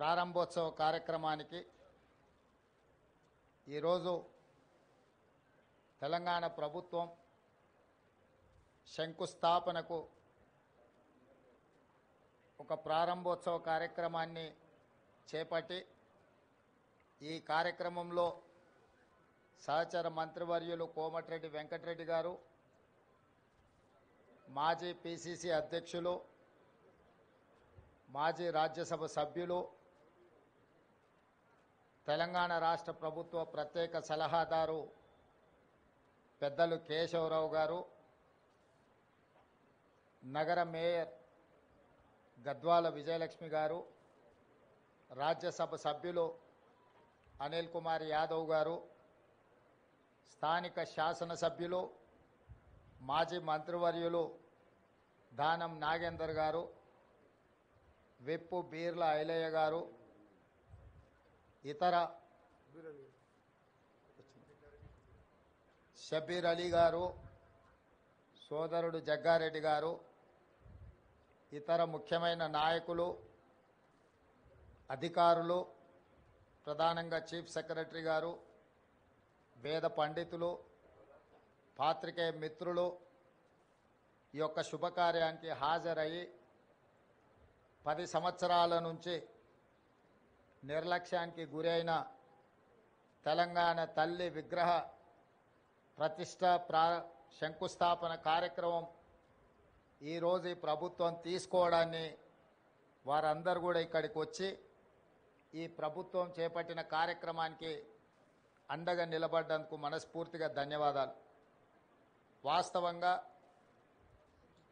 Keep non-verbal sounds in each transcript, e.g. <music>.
ప్రారంభోత్సవ కార్యక్రమానికి ఈరోజు తెలంగాణ ప్రభుత్వం శంకుస్థాపనకు ఒక ప్రారంభోత్సవ కార్యక్రమాన్ని చేపట్టి ఈ కార్యక్రమంలో సహచర మంత్రివర్యులు కోమటిరెడ్డి వెంకటరెడ్డి గారు మాజీ పిసిసి అధ్యక్షులు మాజీ రాజ్యసభ సభ్యులు తెలంగాణ రాష్ట్ర ప్రభుత్వ ప్రత్యేక సలహాదారు పెద్దలు కేశవరావు గారు నగర మేయర్ గద్వాల విజయలక్ష్మి గారు రాజ్యసభ సభ్యులు అనిల్ కుమార్ యాదవ్ గారు స్థానిక శాసనసభ్యులు మాజీ మంత్రివర్యులు దానం నాగేందర్ గారు విప్పు బీర్ల ఐలయ్య గారు ఇతర షబీర్ అలీ గారు సోదరుడు జగ్గారెడ్డి గారు ఇతర ముఖ్యమైన నాయకులు అధికారులు ప్రధానంగా చీఫ్ సెక్రటరీ గారు వేద పండితులు పాత్రికేయ మిత్రులు ఈ యొక్క శుభకార్యానికి హాజరయ్యి పది సంవత్సరాల నుంచి నిర్లక్ష్యానికి గురైన తెలంగాణ తల్లి విగ్రహ ప్రతిష్ట ప్రా శంకుస్థాపన కార్యక్రమం ఈరోజు ఈ ప్రభుత్వం తీసుకోవడాన్ని వారందరూ కూడా ఇక్కడికి వచ్చి ఈ ప్రభుత్వం చేపట్టిన కార్యక్రమానికి అండగా నిలబడ్డందుకు మనస్ఫూర్తిగా ధన్యవాదాలు. వాస్తవంగా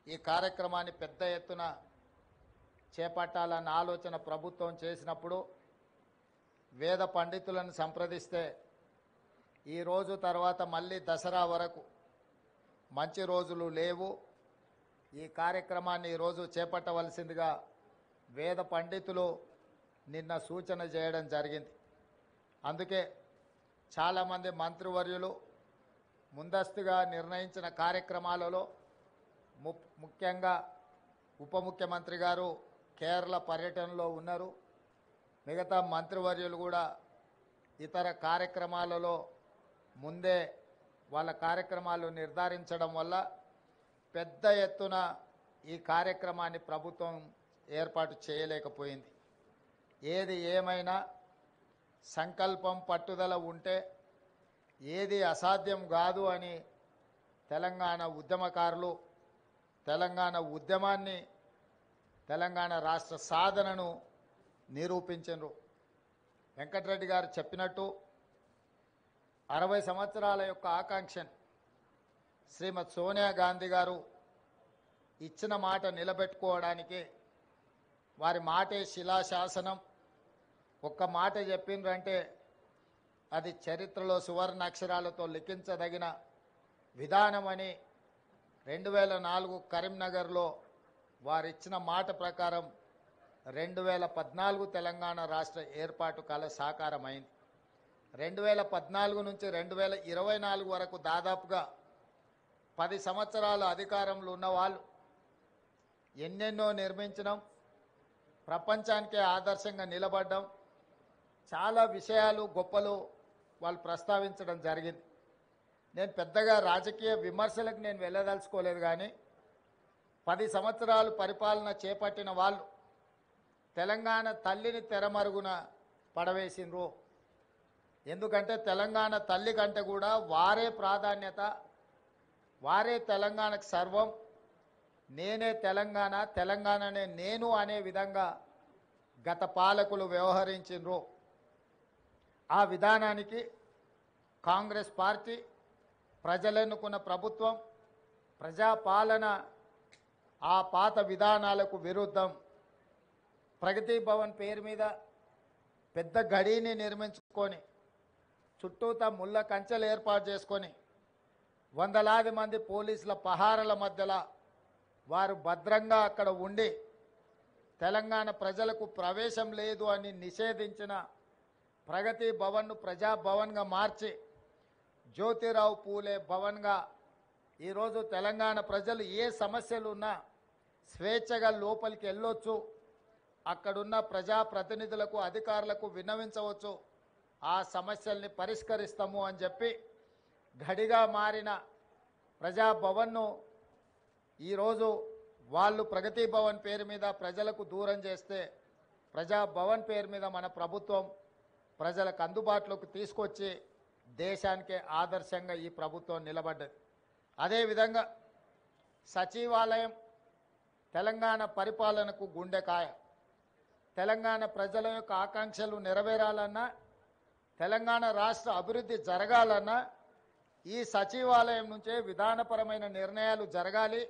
ఈ కార్యక్రమాన్ని పెద్ద ఎత్తున చేపట్టాలన్న ఆలోచన ప్రభుత్వం చేసినప్పుడు వేద పండితులను సంప్రదిస్తే ఈ రోజు తర్వాత మళ్ళీ దసరా వరకు మంచి రోజులు లేవు. ఈ కార్యక్రమాన్ని ఈరోజు చేపట్టవలసిందిగా వేద పండితులు నిన్న సూచన చేయడం జరిగింది. అందుకే చాలామంది మంత్రివర్యులు ముందస్తుగా నిర్ణయించిన కార్యక్రమాలలో ము ముఖ్యంగా ఉప ముఖ్యమంత్రి గారు కేరళ పర్యటనలో ఉన్నారు. మిగతా మంత్రివర్యులు కూడా ఇతర కార్యక్రమాలలో ముందే వాళ్ళ కార్యక్రమాలు నిర్ధారించడం వల్ల పెద్ద ఎత్తున ఈ కార్యక్రమాన్ని ప్రభుత్వం ఏర్పాటు చేయలేకపోయింది. ఏది ఏమైనా సంకల్పం పట్టుదల ఉంటే ఏది అసాధ్యం కాదు అని తెలంగాణ ఉద్యమకారులు తెలంగాణ ఉద్యమాన్ని తెలంగాణ రాష్ట్ర సాధనను నిరూపించరు వెంకటరెడ్డి గారు చెప్పినట్టు అరవై సంవత్సరాల యొక్క ఆకాంక్షను శ్రీమతి సోనియా గాంధీ గారు ఇచ్చిన మాట నిలబెట్టుకోవడానికి వారి మాటే శిలాశాసనం. ఒక్క మాట చెప్పిండ్రంటే అది చరిత్రలో సువర్ణ అక్షరాలతో లిఖించదగిన విధానమని రెండు వేల నాలుగు కరీంనగర్లో వారిచ్చిన మాట ప్రకారం రెండు వేల పద్నాలుగు తెలంగాణ రాష్ట్ర ఏర్పాటు కల సాకారమైంది. రెండు వేల పద్నాలుగు నుంచి రెండు వేల ఇరవై నాలుగు వరకు దాదాపుగా పది సంవత్సరాలు అధికారంలో ఉన్నవాళ్ళు ఎన్నెన్నో నిర్మించడం ప్రపంచానికే ఆదర్శంగా నిలబడ్డం. చాలా విషయాలు గొప్పలు వాళ్ళు ప్రస్తావించడం జరిగింది. నేను పెద్దగా రాజకీయ విమర్శలకు నేను వెళ్ళదలుచుకోలేదు కానీ పది సంవత్సరాలు పరిపాలన చేపట్టిన వాళ్ళు తెలంగాణ తల్లిని తెరమరుగున పడవేసిండ్రు. ఎందుకంటే తెలంగాణ తల్లి కంటే కూడా వారే ప్రాధాన్యత వారే తెలంగాణకు సర్వం. నేనే తెలంగాణ తెలంగాణనే నేను అనే విధంగా గత పాలకులు వ్యవహరించిండ్రు. ఆ విధానానికి కాంగ్రెస్ పార్టీ ప్రజలెన్నుకున్న ప్రభుత్వం ప్రజాపాలన ఆ పాత విధానాలకు విరుద్ధం. ప్రగతి భవన్ పేరు మీద పెద్ద గడిని నిర్మించుకొని చుట్టూతా ముళ్ళ కంచెలు ఏర్పాటు చేసుకొని వందలాది మంది పోలీసుల పహారల మధ్యలో వారు భద్రంగా అక్కడ ఉండి తెలంగాణ ప్రజలకు ప్రవేశం లేదు అని నిషేధించిన ప్రగతి భవన్ను ప్రజాభవన్గా మార్చి జ్యోతిరావు పూలే భవన్గా ఈరోజు తెలంగాణ ప్రజలు ఏ సమస్యలు ఉన్నా స్వేచ్ఛగా లోపలికి వెళ్ళొచ్చు. అక్కడున్న ప్రజాప్రతినిధులకు అధికారులకు విన్నవించవచ్చు. ఆ సమస్యల్ని పరిష్కరిస్తాము అని చెప్పి గడిగా మారిన ప్రజాభవన్ను ఈరోజు వాళ్ళు ప్రగతి భవన్ పేరు మీద ప్రజలకు దూరం చేస్తే ప్రజాభవన్ పేరు మీద మన ప్రభుత్వం ప్రజలకు అందుబాటులోకి తీసుకొచ్చి దేశానికే ఆదర్శంగా ఈ ప్రభుత్వం నిలబడ్డది. అదేవిధంగా సచివాలయం తెలంగాణ పరిపాలనకు గుండెకాయ తెలంగాణ ప్రజల యొక్క ఆకాంక్షలు నెరవేరాలన్నా తెలంగాణ రాష్ట్ర అభివృద్ధి జరగాలన్నా ఈ సచివాలయం నుంచే విధానపరమైన నిర్ణయాలు జరగాలి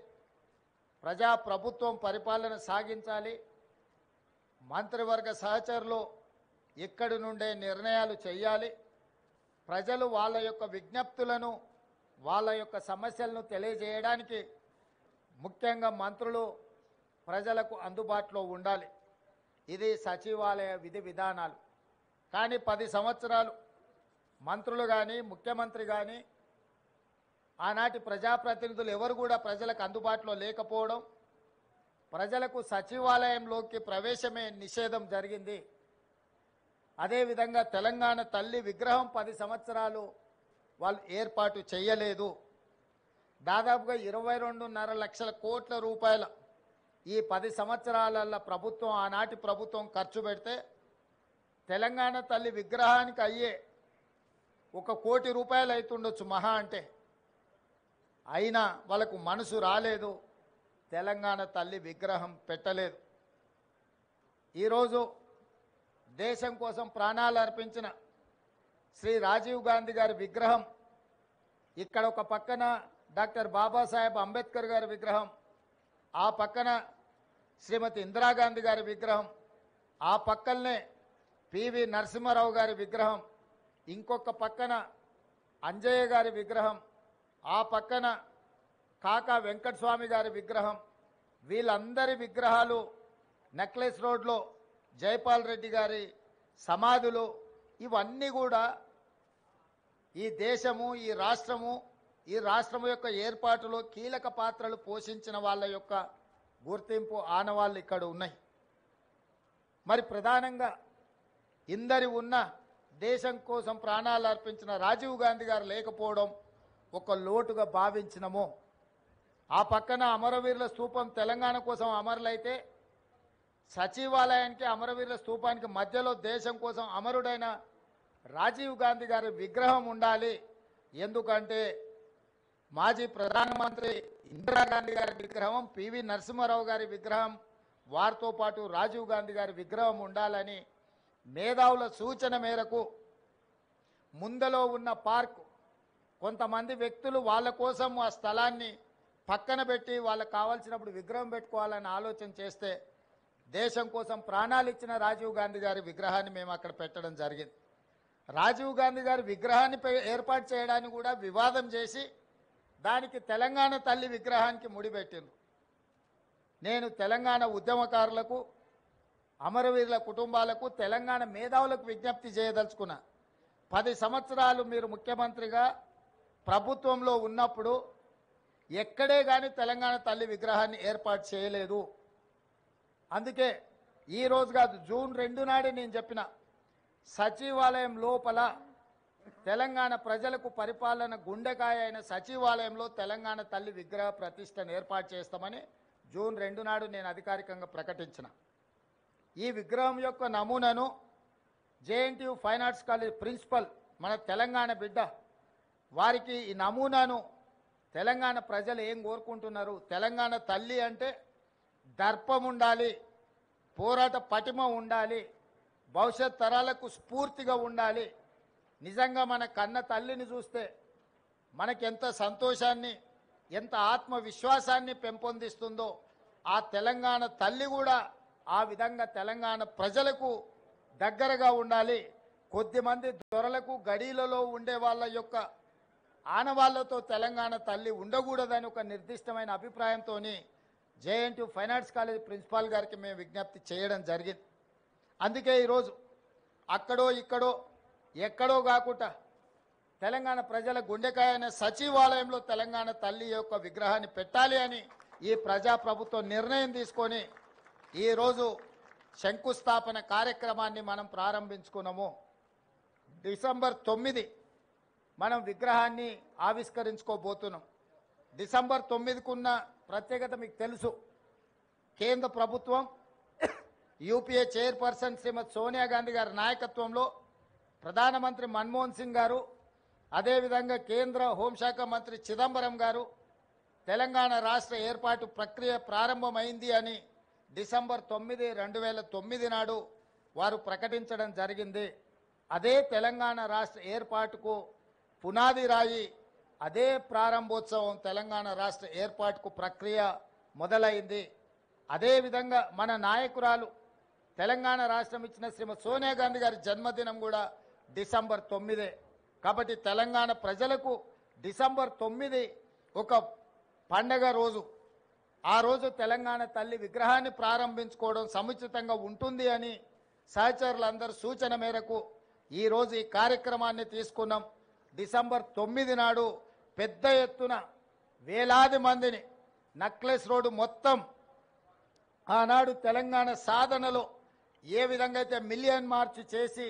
ప్రజా ప్రభుత్వం పరిపాలన సాగించాలి మంత్రివర్గ సహచరులు ఇక్కడి నుండే నిర్ణయాలు చేయాలి ప్రజలు వాళ్ళ యొక్క విజ్ఞప్తులను వాళ్ళ యొక్క సమస్యలను తెలియజేయడానికి ముఖ్యంగా మంత్రులు ప్రజలకు అందుబాటులో ఉండాలి. ఇది సచివాలయ విధి విధానాలు. కానీ పది సంవత్సరాలు మంత్రులు కానీ ముఖ్యమంత్రి కానీ ఆనాటి ప్రజాప్రతినిధులు ఎవరు కూడా ప్రజలకు అందుబాటులో లేకపోవడం ప్రజలకు సచివాలయంలోకి ప్రవేశమే నిషేధం జరిగింది. అదేవిధంగా తెలంగాణ తల్లి విగ్రహం పది సంవత్సరాలు వాళ్ళు ఏర్పాటు చేయలేదు. దాదాపుగా ఇరవై రెండున్నర లక్షల కోట్ల రూపాయల ఈ పది సంవత్సరాలలో ప్రభుత్వం ఆనాటి ప్రభుత్వం ఖర్చు పెడితే తెలంగాణ తల్లి విగ్రహానికి అయ్యే ఒక కోటి రూపాయలు అవుతుండొచ్చు మహా అంటే. అయినా వాళ్ళకు మనసు రాలేదు తెలంగాణ తల్లి విగ్రహం పెట్టలేదు. ఈరోజు దేశం కోసం ప్రాణాలు అర్పించిన శ్రీ రాజీవ్ గాంధీ గారి విగ్రహం ఇక్కడ ఒక పక్కన డాక్టర్ బాబాసాహెబ్ అంబేద్కర్ గారి విగ్రహం ఆ పక్కన శ్రీమతి ఇందిరాగాంధీ గారి విగ్రహం ఆ పక్కనే పివి నరసింహారావు గారి విగ్రహం ఇంకొక పక్కన అంజయ్య గారి విగ్రహం ఆ పక్కన కాకా వెంకటస్వామి గారి విగ్రహం. వీళ్ళందరి విగ్రహాలు నెక్లెస్ రోడ్లో జైపాల్ రెడ్డి గారి సమాధులు. ఇవన్నీ కూడా ఈ దేశము ఈ రాష్ట్రము ఈ రాష్ట్రం యొక్క ఏర్పాటులో కీలక పాత్రలు పోషించిన వాళ్ళ యొక్క గుర్తింపు ఆనవాళ్ళు ఇక్కడ ఉన్నాయి. మరి ప్రధానంగా ఇందరి ఉన్న దేశం కోసం ప్రాణాలు అర్పించిన రాజీవ్ గాంధీ గారు లేకపోవడం ఒక లోటుగా భావించినము. ఆ పక్కన అమరవీరుల స్థూపం తెలంగాణ కోసం అమరులైతే సచివాలయానికి అమరవీరుల స్థూపానికి మధ్యలో దేశం కోసం అమరుడైన రాజీవ్ గాంధీ గారి విగ్రహం ఉండాలి. ఎందుకంటే మాజీ ప్రధానమంత్రి ఇందిరాగాంధీ గారి విగ్రహం పివి నరసింహారావు గారి విగ్రహం వారితో పాటు రాజీవ్ గాంధీ గారి విగ్రహం ఉండాలని మేధావుల సూచన మేరకు ముందలో ఉన్న పార్క్ కొంతమంది వ్యక్తులు వాళ్ళ కోసం ఆ స్థలాన్ని పక్కన పెట్టి వాళ్ళకి కావాల్సినప్పుడు విగ్రహం పెట్టుకోవాలని ఆలోచన చేస్తే దేశం కోసం ప్రాణాలు ఇచ్చిన రాజీవ్ గాంధీ గారి విగ్రహాన్ని మేము అక్కడ పెట్టడం జరిగింది. రాజీవ్ గాంధీ గారి విగ్రహాన్ని ఏర్పాటు చేయడానికి కూడా వివాదం చేసి దానికి తెలంగాణ తల్లి విగ్రహానికి ముడిపెట్టిండ్రు నేను తెలంగాణ ఉద్యమకారులకు అమరవీరుల కుటుంబాలకు తెలంగాణ మేధావులకు విజ్ఞప్తి చేయదలుచుకున్నా పది సంవత్సరాలు మీరు ముఖ్యమంత్రిగా ప్రభుత్వంలో ఉన్నప్పుడు ఎక్కడే కానీ తెలంగాణ తల్లి విగ్రహాన్ని ఏర్పాటు చేయలేదు. అందుకే ఈరోజు కాదు జూన్ రెండు నాడే నేను చెప్పిన సచివాలయం లోపల తెలంగాణ ప్రజలకు పరిపాలన గుండెకాయ అయిన సచివాలయంలో తెలంగాణ తల్లి విగ్రహ ప్రతిష్టను ఏర్పాటు చేస్తామని జూన్ రెండు నాడు నేను అధికారికంగా ప్రకటించిన. ఈ విగ్రహం యొక్క నమూనాను JNTU fine arts college principal మన తెలంగాణ బిడ్డ వారికి ఈ నమూనాను తెలంగాణ ప్రజలు ఏం కోరుకుంటున్నారు? తెలంగాణ తల్లి అంటే దర్పం ఉండాలి పోరాట పటిమ ఉండాలి భవిష్యత్ తరాలకు స్ఫూర్తిగా ఉండాలి నిజంగా మన కన్న తల్లిని చూస్తే మనకెంత సంతోషాన్ని ఎంత ఆత్మవిశ్వాసాన్ని పెంపొందిస్తుందో ఆ తెలంగాణ తల్లి కూడా ఆ విధంగా తెలంగాణ ప్రజలకు దగ్గరగా ఉండాలి. కొద్దిమంది దొరలకు గడీలలో ఉండే వాళ్ళ యొక్క ఆనవాళ్ళతో తెలంగాణ తల్లి ఉండకూడదని ఒక నిర్దిష్టమైన అభిప్రాయంతో జేఎన్టీ ఫైనాన్స్ కాలేజ్ ప్రిన్సిపాల్ గారికి మేము విజ్ఞప్తి చేయడం జరిగింది. అందుకే ఈరోజు అక్కడో ఇక్కడో ఎక్కడో కాకుండా తెలంగాణ ప్రజల గుండెకాయ అనే సచివాలయంలో తెలంగాణ తల్లి యొక్క విగ్రహాన్ని పెట్టాలి అని ఈ ప్రజాప్రభుత్వం నిర్ణయం తీసుకొని ఈరోజు శంకుస్థాపన కార్యక్రమాన్ని మనం ప్రారంభించుకున్నాము. డిసెంబర్ తొమ్మిది మనం విగ్రహాన్ని ఆవిష్కరించుకోబోతున్నాం. డిసెంబర్ తొమ్మిదికున్న ప్రత్యేకత మీకు తెలుసు. కేంద్ర ప్రభుత్వం <coughs> యూపీఏ చైర్పర్సన్ శ్రీమతి సోనియా గాంధీ గారి నాయకత్వంలో ప్రధానమంత్రి మన్మోహన్ సింగ్ గారు అదేవిధంగా కేంద్ర హోంశాఖ మంత్రి చిదంబరం గారు తెలంగాణ రాష్ట్ర ఏర్పాటు ప్రక్రియ ప్రారంభమైంది అని డిసెంబర్ తొమ్మిది రెండు వేల తొమ్మిది నాడు వారు ప్రకటించడం జరిగింది. అదే తెలంగాణ రాష్ట్ర ఏర్పాటుకు పునాది రాయి అదే ప్రారంభోత్సవం తెలంగాణ రాష్ట్ర ఏర్పాటుకు ప్రక్రియ మొదలైంది. అదేవిధంగా మన నాయకురాలు తెలంగాణ రాష్ట్రం ఇచ్చిన శ్రీమతి సోనియా గాంధీ గారి జన్మదినం కూడా డిసెంబర్ తొమ్మిదే. కాబట్టి తెలంగాణ ప్రజలకు డిసెంబర్ తొమ్మిది ఒక పండగ రోజు. ఆ రోజు తెలంగాణ తల్లి విగ్రహాన్ని ప్రారంభించుకోవడం సముచితంగా ఉంటుంది అని సహచరులందరి సూచన మేరకు ఈరోజు ఈ కార్యక్రమాన్ని తీసుకున్నాం. డిసెంబర్ తొమ్మిది నాడు పెద్ద ఎత్తున వేలాది మందిని నక్లెస్ రోడ్డు మొత్తం ఆనాడు తెలంగాణ సాధనలో ఏ విధంగా అయితే మిలియన్ మార్చ్ చేసి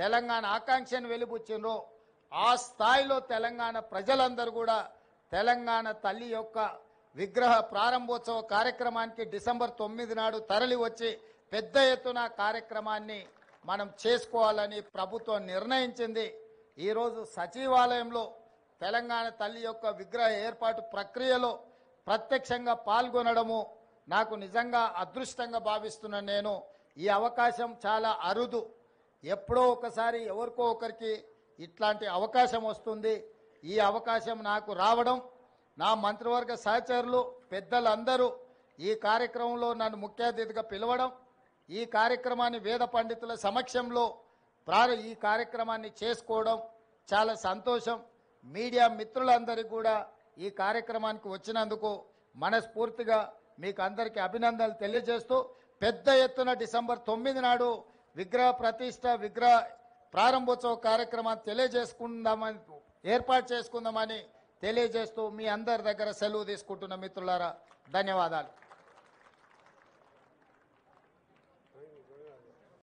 తెలంగాణ ఆకాంక్షను వెలిబుచ్చిండ్రో. ఆ స్థాయిలో తెలంగాణ ప్రజలందరూ కూడా తెలంగాణ తల్లి యొక్క విగ్రహ ప్రారంభోత్సవ కార్యక్రమానికి డిసెంబర్ తొమ్మిది నాడు తరలి వచ్చి పెద్ద ఎత్తున కార్యక్రమాన్ని మనం చేసుకోవాలని ప్రభుత్వం నిర్ణయించింది. ఈరోజు సచివాలయంలో తెలంగాణ తల్లి యొక్క విగ్రహ ఏర్పాటు ప్రక్రియలో ప్రత్యక్షంగా పాల్గొనడము నాకు నిజంగా అదృష్టంగా భావిస్తున్నాను నేను. ఈ అవకాశం చాలా అరుదు. ఎప్పుడో ఒకసారి ఎవరికో ఒకరికి ఇట్లాంటి అవకాశం వస్తుంది. ఈ అవకాశం నాకు రావడం నా మంత్రివర్గ సహచరులు పెద్దలందరూ ఈ కార్యక్రమంలో నన్ను ముఖ్య అతిథిగా పిలవడం ఈ కార్యక్రమాన్ని వేద పండితుల సమక్షంలో ప్రార ఈ కార్యక్రమాన్ని చేసుకోవడం చాలా సంతోషం. మీడియా మిత్రులందరికీ కూడా ఈ కార్యక్రమానికి వచ్చినందుకు మనస్ఫూర్తిగా మీకు అందరికీ అభినందనలు తెలియజేస్తూ పెద్ద ఎత్తున డిసెంబర్ తొమ్మిది నాడు విగ్రహ ప్రతిష్ట విగ్రహ ప్రారంభోత్సవ కార్యక్రమాన్ని తెలియజేసుకుందామని ఏర్పాటు చేసుకుందామని తెలియజేస్తూ మీ అందరి దగ్గర సెలవు తీసుకుంటున్న మిత్రులారా ధన్యవాదాలు.